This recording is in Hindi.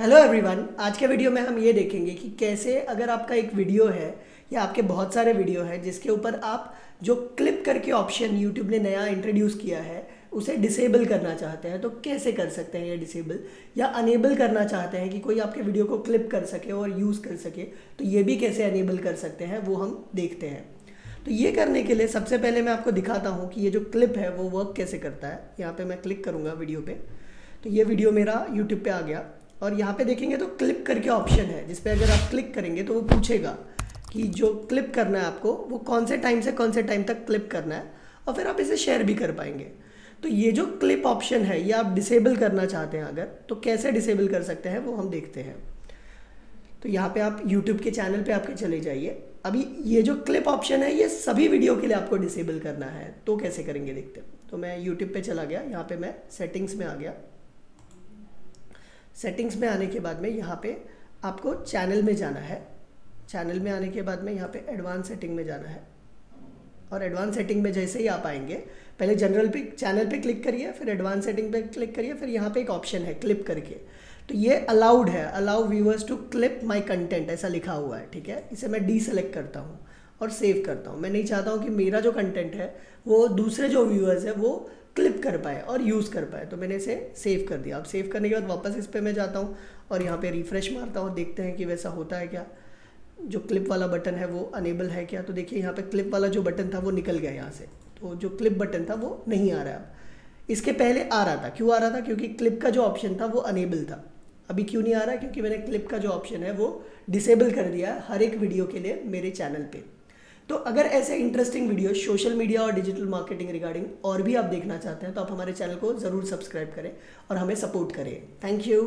हेलो एवरीवन आज के वीडियो में हम ये देखेंगे कि कैसे अगर आपका एक वीडियो है, या आपके बहुत सारे वीडियो है, जिसके ऊपर आप जो क्लिप करके ऑप्शन यूट्यूब ने नया इंट्रोड्यूस किया है, उसे डिसेबल करना चाहते हैं तो कैसे कर सकते हैं ये डिसेबल या अनेबल करना चाहते हैं कि कोई आपके वीडियो को क्लिप कर सके और यूज़ कर सके तो ये भी कैसे अनेबल कर सकते हैं, वो हम देखते हैं। तो ये करने के लिए सबसे पहले मैं आपको दिखाता हूँ कि ये जो क्लिप है, वो वर्क कैसे करता है। यहाँ पर मैं क्लिक करूँगा वीडियो पर तो ये वीडियो मेरा यूट्यूब पे आ गया। और यहाँ पे देखेंगे तो क्लिप करके ऑप्शन है जिसपे अगर आप क्लिक करेंगे तो वो पूछेगा कि जो क्लिप करना है आपको, वो कौन से टाइम से कौन से टाइम तक क्लिप करना है और फिर आप इसे शेयर भी कर पाएँगे। तो ये जो क्लिप ऑप्शन है, ये आप डिसेबल करना चाहते हैं अगर तो कैसे डिसेबल कर सकते हैं वो हम देखते हैं। तो यहाँ पे आप YouTube के चैनल पे आपके चले जाइए। अभी ये जो क्लिप ऑप्शन है, ये सभी वीडियो के लिए आपको डिसेबल करना है तो कैसे करेंगे देखते हैं। तो मैं YouTube पे चला गया, यहाँ पे मैं सेटिंग्स में आ गया। सेटिंग्स में आने के बाद में यहाँ पे आपको चैनल में जाना है। चैनल में आने के बाद में यहाँ पे एडवांस सेटिंग में जाना है। और एडवांस सेटिंग में जैसे ही आप आएँगे, पहले जनरल पे चैनल पे क्लिक करिए, फिर एडवांस सेटिंग पे क्लिक करिए, फिर यहाँ पे एक ऑप्शन है क्लिप करके। तो ये अलाउड है। Allow viewers to clip my content ऐसा लिखा हुआ है, ठीक है? इसे मैं डी सेलेक्ट करता हूँ। और सेव करता हूँ। मैं नहीं चाहता हूँ कि मेरा जो कंटेंट है, वो दूसरे जो व्यूअर्स है, वो क्लिप कर पाए और यूज़ कर पाए। तो मैंने इसे सेव कर दिया। अब सेव करने के बाद वापस इस पर मैं जाता हूँ और यहाँ पे रिफ़्रेश मारता हूँ देखते हैं कि वैसा होता है क्या। जो क्लिप वाला बटन है, वो अनेबल है क्या? तो देखिए, यहाँ पे क्लिप वाला जो बटन था, वो निकल गया यहाँ से। तो जो क्लिप बटन था, वो नहीं आ रहा है अब। इसके पहले आ रहा था। क्यों आ रहा था? क्योंकि क्लिप का जो ऑप्शन था, वो अनेबल था। अभी क्यों नहीं आ रहा? क्योंकि मैंने क्लिप का जो ऑप्शन है, वो डिसेबल कर दिया हर एक वीडियो के लिए मेरे चैनल पे। तो अगर ऐसे इंटरेस्टिंग वीडियो सोशल मीडिया और डिजिटल मार्केटिंग रिगार्डिंग और भी आप देखना चाहते हैं तो आप हमारे चैनल को ज़रूर सब्सक्राइब करें और हमें सपोर्ट करें। Thank you